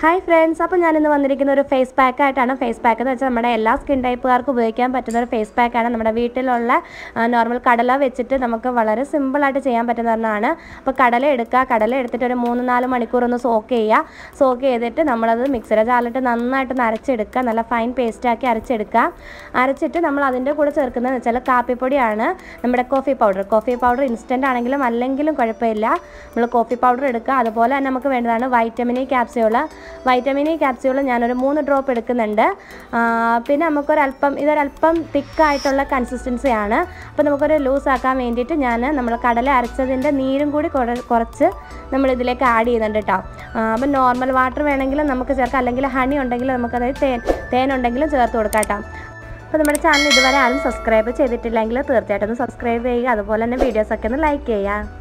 Hi friends അപ്പോൾ ഞാനിന്ന് വന്നിരിക്കുന്ന ഒരു ഫേസ് പാക്ക് ആയിട്ടാണ്. ഫേസ് പാക്ക് എന്ന് വെച്ചാൽ നമ്മുടെ എല്ലാ സ്കിൻ ടൈപ്പുകാർക്കും ഉപയോഗിക്കാൻ പറ്റുന്ന ഒരു ഫേസ് പാക്കാണ് നമ്മുടെ വീട്ടിലുള്ള നോർമൽ കടല വെച്ചിട്ട് നമുക്ക് വളരെ സിമ്പിളായിട്ട് ചെയ്യാൻ പറ്റുന്ന അപ്പോൾ കടല എടുക്കുക. കടല എടുത്തിട്ട് ഒരു മൂന്ന് നാല് മണിക്കൂർ ഒന്ന് സോക്ക് ചെയ്യുക. സോക്ക് ചെയ്തിട്ട് നമ്മളത് മിക്സിയുടെ ജാലിട്ട് നന്നായിട്ട് അരച്ചെടുക്കുക നല്ല ഫൈൻ പേസ്റ്റാക്കി അരച്ചെടുക്കുക. അരച്ചിട്ട് നമ്മൾ അതിന്റെ കൂടെ ചേർക്കുന്നതെന്ന് വെച്ചാൽ കാപ്പിപ്പൊടിയാണ്. നമ്മുടെ coffee powder coffee powder instant ആണെങ്കിലും അല്ലെങ്കിലും കുഴപ്പമില്ല. നമ്മൾ കോഫി പൗഡർ എടുക്കുക. അതുപോലെ തന്നെ നമുക്ക് വേണ്ടതാണ് vitamin capsule vitamin E capsule ഞാനൊരു മൂന്ന് ഡ്രോപ്പ് എടുക്കുന്നുണ്ട്. പിന്നെ നമുക്കൊരല്പം ഇതൊരല്പം തിക്കായിട്ടുള്ള കൺസിസ്റ്റൻസിയാണ് അപ്പോൾ നമുക്കൊരു ലൂസ് ആക്കാൻ വേണ്ടിയിട്ട് ഞാൻ നമ്മൾ കടല അരച്ചതിന്റെ നീരും കൂടി കുറച്ച് നമ്മൾ ഇതിലേക്ക് ആഡ് ചെയ്യുന്നുണ്ട് കേട്ടോ അപ്പം നോർമൽ വാട്ടർ വേണമെങ്കിലും നമുക്ക് ചേർക്കാം. അല്ലെങ്കിൽ ഹണി ഉണ്ടെങ്കിൽ നമുക്കതായത് തേൻ തേൻ ഉണ്ടെങ്കിലും ചേർത്ത് കൊടുക്കാം കേട്ടോ അപ്പോൾ നമ്മുടെ ചാനൽ ഇതുവരെ ആരും സബ്സ്ക്രൈബ് ചെയ്തിട്ടില്ലെങ്കിൽ തീർച്ചയായിട്ടും ഒന്ന് സബ്സ്ക്രൈബ് ചെയ്യുക. അതുപോലെ തന്നെ വീഡിയോസൊക്കെ ഒന്ന് ലൈക്ക് ചെയ്യുക.